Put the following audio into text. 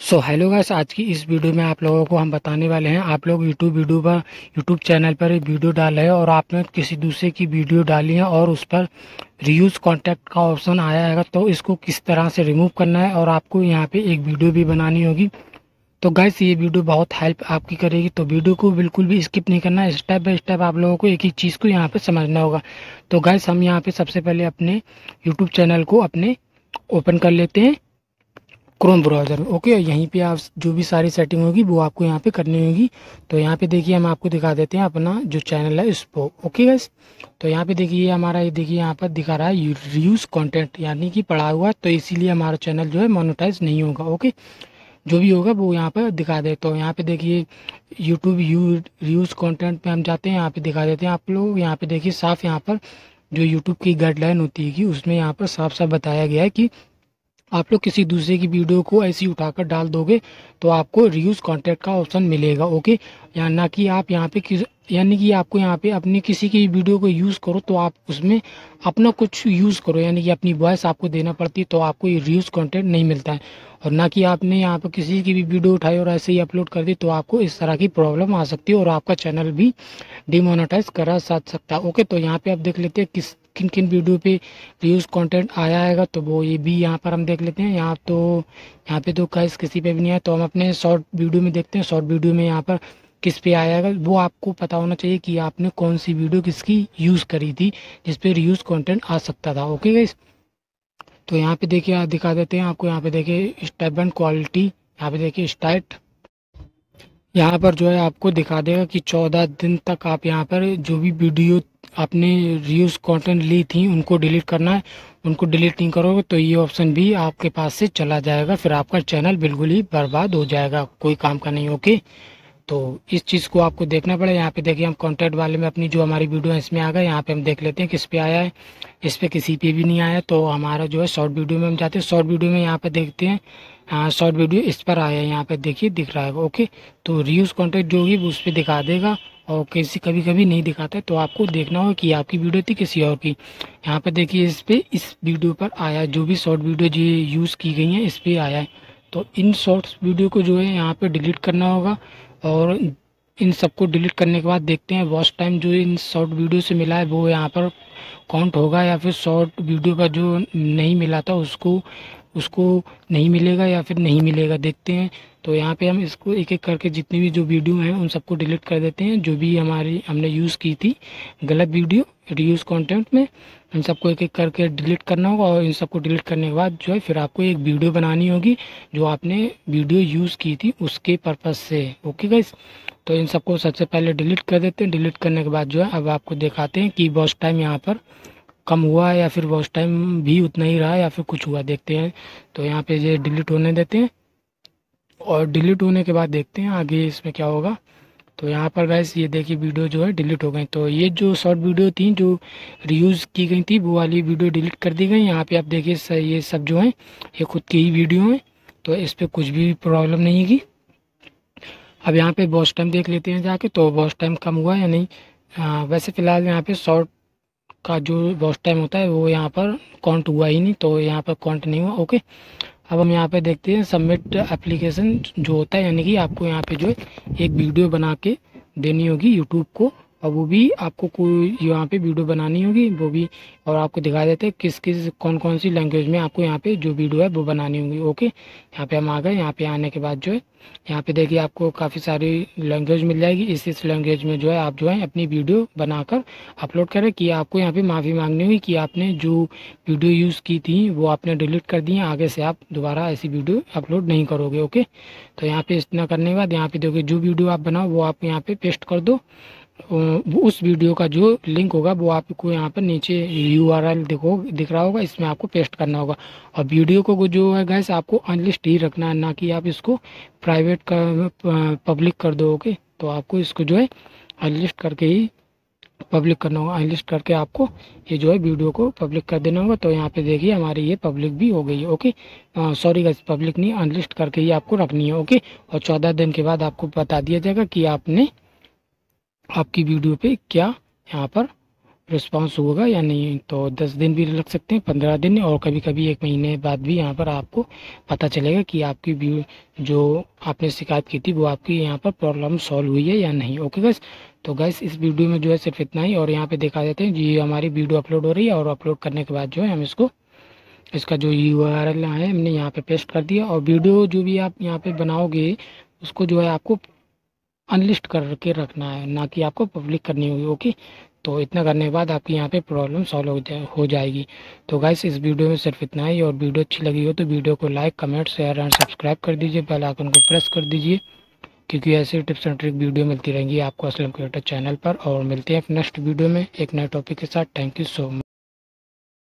So hello guys आज की इस वीडियो में आप लोगों को हम बताने वाले हैं, आप लोग यूट्यूब वीडियो पर यूट्यूब चैनल पर वीडियो डाले हैं और आपने किसी दूसरे की वीडियो डाली है और उस पर रीयूज कॉन्टैक्ट का ऑप्शन आया है। तो इसको किस तरह से रिमूव करना है और आपको यहाँ पे एक वीडियो भी बनानी होगी। तो गाइस ये वीडियो बहुत हेल्प आपकी करेगी। तो वीडियो को बिल्कुल भी स्किप नहीं करना स्टेप बाय स्टेप आप लोगों को एक ही चीज़ को यहाँ पर समझना होगा। तो गाइस हम यहाँ पर सबसे पहले अपने यूट्यूब चैनल को अपने ओपन कर लेते हैं। क्रोम ब्राउज़र ओके, यहीं पे आप जो भी सारी सेटिंग होगी, वो आपको यहाँ पे करनी होगी। तो यहाँ पे देखिए, हम आपको दिखा देते हैं अपना जो चैनल है उसको ओके गैस तो यहाँ पे देखिए हमारा, ये देखिए, यहाँ पर दिखा रहा है रीयूज कंटेंट यानी कि पढ़ा हुआ। तो इसीलिए हमारा चैनल जो है मोनोटाइज नहीं होगा, ओके? जो भी होगा, वो यहाँ पर दिखा दे तो यहाँ पे देखिए यूट्यूब यू रीयूज कॉन्टेंट पे हम जाते हैं, यहाँ पे दिखा देते हैं आप लोग। यहाँ पे देखिए, साफ़ यहाँ पर जो यूट्यूब की गाइडलाइन होती है उसमें यहाँ पर साफ़ साफ़ बताया गया है कि आप लोग किसी दूसरे की वीडियो को ऐसी उठाकर डाल दोगे तो आपको रीयूज कॉन्टैक्ट का ऑप्शन मिलेगा ओके या ना कि आप यहाँ पे किस, यानी कि आपको यहाँ पे अपनी किसी की वीडियो को यूज़ करो तो आप उसमें अपना कुछ यूज़ करो, यानी कि अपनी वॉइस आपको देना पड़ती है तो आपको ये रीयूज कंटेंट नहीं मिलता है। और ना कि आपने यहाँ पर किसी की भी वीडियो उठाई और ऐसे ही अपलोड कर दी तो आपको इस तरह की प्रॉब्लम आ सकती है, और आपका चैनल भी डिमोनेटाइज करा सकता है ओके तो यहाँ पे आप देख लेते हैं किस किन किन वीडियो पे व्यूज़ कंटेंट आया आएगा तो वो ये भी यहाँ पर हम देख लेते हैं। यहाँ तो यहाँ पे तो कैस किसी पे भी नहीं है तो हम अपने शॉर्ट वीडियो में देखते हैं। शॉर्ट वीडियो में यहाँ पर किस पे आया है वो आपको पता होना चाहिए कि आपने कौन सी वीडियो किसकी यूज़ करी थी, जिस पे रीयूज़ कंटेंट आ सकता था। ओके गाइस तो यहाँ पे देखिए दिखा देते हैं आपको, यहाँ पे देखिए स्टेप एंड क्वालिटी यहाँ पे देखिए स्टार्ट यहाँ पर जो है, आपको दिखा देगा कि चौदह दिन तक आप यहाँ पर जो भी वीडियो आपने रीयूज कंटेंट ली थी, उनको डिलीट करना है, उनको डिलीट नहीं करोगे तो ये ऑप्शन भी आपके पास से चला जाएगा, फिर आपका चैनल बिल्कुल ही बर्बाद हो जाएगा, कोई काम का नहीं ओके तो इस चीज़ को आपको देखना पड़ेगा, यहाँ पे देखिए हम कॉन्टैक्ट वाले में अपनी जो हमारी वीडियो है, इसमें आ गए, यहाँ पे हम देख लेते हैं किस पे आया है, इस पे किसी पे भी नहीं आया तो हमारा जो है शॉर्ट वीडियो में हम जाते हैं शॉर्ट वीडियो में यहाँ पे देखते हैं शॉर्ट वीडियो इस पर आया है, यहाँ पे देखिए दिख रहा है ओके तो रीयूज कॉन्टेक्ट जो होगी उस पर दिखा देगा और किसी कभी कभी नहीं दिखाता है तो आपको देखना होगा कि आपकी वीडियो थी किसी और की। यहाँ पे देखिए इस पर इस वीडियो पर आया, जो भी शॉर्ट वीडियो जो यूज़ की गई हैं, इस पर आया है। तो इन शॉर्ट्स वीडियो को जो है, यहाँ पे डिलीट करना होगा और इन सबको डिलीट करने के बाद देखते हैं वॉच टाइम जो इन शॉर्ट वीडियो से मिला है, वो यहाँ पर काउंट होगा या फिर शॉर्ट वीडियो का जो नहीं मिला था, उसको उसको नहीं मिलेगा या फिर नहीं मिलेगा देखते हैं। तो यहाँ पे हम इसको एक एक करके जितनी भी जो वीडियो हैं, उन सबको डिलीट कर देते हैं, जो भी हमारी, हमने यूज़ की थी, गलत वीडियो रीयूज कंटेंट में इन सबको एक एक करके डिलीट करना होगा और इन सबको डिलीट करने के बाद जो है फिर आपको एक वीडियो बनानी होगी, जो आपने वीडियो यूज़ की थी उसके पर्पज़ से। ओके गाइस तो इन सबको सबसे पहले डिलीट कर देते हैं। डिलीट करने के बाद जो है, अब आपको दिखाते हैं कि वॉच टाइम यहाँ पर कम हुआ है या फिर वॉच टाइम भी उतना ही रहा या फिर कुछ हुआ देखते हैं। तो यहाँ पे ये डिलीट होने देते हैं और डिलीट होने के बाद देखते हैं आगे इसमें क्या होगा। तो यहाँ पर गैस ये देखिए वीडियो जो है डिलीट हो गई। तो ये जो शॉर्ट वीडियो थी जो रीयूज़ की गई थी वो वाली वीडियो डिलीट कर दी गई। यहाँ पे आप देखिए ये सब जो है ये खुद की ही वीडियो हैं। तो इस पर कुछ भी प्रॉब्लम नहीं है। अब यहाँ पे वॉच टाइम देख लेते हैं जाके तो वॉच टाइम कम हुआ या नहीं? आ, वैसे फ़िलहाल यहाँ पे शॉर्ट का जो वॉच टाइम होता है, वो यहाँ पर काउंट हुआ ही नहीं तो यहाँ पर काउंट नहीं हुआ। ओके अब हम यहाँ पे देखते हैं सबमिट एप्लीकेशन जो होता है, यानी कि आपको यहाँ पे जो है एक वीडियो बना के देनी होगी यूट्यूब को। और वो भी आपको कोई यहाँ पे वीडियो बनानी होगी, वो भी और आपको दिखा देते हैं किस किस कौन कौन सी लैंग्वेज में आपको यहाँ पे जो वीडियो है वो बनानी होगी। ओके यहाँ पे हम आ गए, यहाँ पे आने के बाद जो है, यहाँ पे देखिए आपको काफ़ी सारी लैंग्वेज मिल जाएगी। इस इस लैंग्वेज में जो है आप जो है अपनी वीडियो बनाकर अपलोड करें कि आपको यहाँ पे माफ़ी मांगनी हुई कि आपने जो वीडियो यूज़ की थी, वो आपने डिलीट कर दी है, आगे से आप दोबारा ऐसी वीडियो अपलोड नहीं करोगे। ओके तो यहाँ पे इतना करने के बाद यहाँ पे देखिए जो वीडियो आप बनाओ, वो आप यहाँ पे पेस्ट कर दो। उस वीडियो का जो लिंक होगा, वो आपको यहाँ पर नीचे यू आर एल देखो, दिख रहा होगा, इसमें आपको पेस्ट करना होगा। और वीडियो को जो है गैस आपको अनलिस्ट ही रखना है, ना कि आप इसको प्राइवेट का पब्लिक कर दो ओके तो आपको इसको जो है अनलिस्ट करके ही पब्लिक करना होगा। अनलिस्ट करके आपको ये जो है, वीडियो को पब्लिक कर देना होगा। तो यहाँ पे देखिए, हमारी ये पब्लिक भी हो गई है ओके सॉरी गैस पब्लिक नहीं अनलिस्ट करके ही आपको रखनी है ओके और चौदह दिन के बाद आपको बता दिया जाएगा कि आपने आपकी वीडियो पे क्या यहाँ पर रिस्पांस होगा या नहीं? तो दस दिन भी लग सकते हैं, पंद्रह दिन और कभी कभी एक महीने बाद भी यहाँ पर आपको पता चलेगा कि आपकी जो आपने शिकायत की थी, वो आपकी यहाँ पर प्रॉब्लम सॉल्व हुई है या नहीं। ओके गैस तो गैस इस वीडियो में जो है सिर्फ़ इतना ही और यहाँ पे देखा जाते हैं जी, हमारी वीडियो अपलोड हो रही है और अपलोड करने के बाद जो है हम इसको, इसका जो यू आर एल है, हमने यहाँ पे पेस्ट कर दिया और वीडियो जो भी आप यहाँ पर बनाओगे, उसको जो है आपको अनलिस्ट करके रखना है, ना कि आपको पब्लिक करनी होगी, ओके? तो इतना करने के बाद आपकी यहाँ पे प्रॉब्लम सॉल्व हो जाए हो जाएगी। तो गाइस इस वीडियो में सिर्फ़ इतना ही, और वीडियो अच्छी लगी हो तो वीडियो को like comment share and subscribe कर दीजिए। बेल आइकन को प्रेस कर दीजिए, क्योंकि ऐसे टिप्स एंड ट्रिक वीडियो मिलती रहेंगी आपको असलम क्रिएटर चैनल पर। और मिलते हैं नेक्स्ट वीडियो में, एक नए टॉपिक के साथ। Thank you so much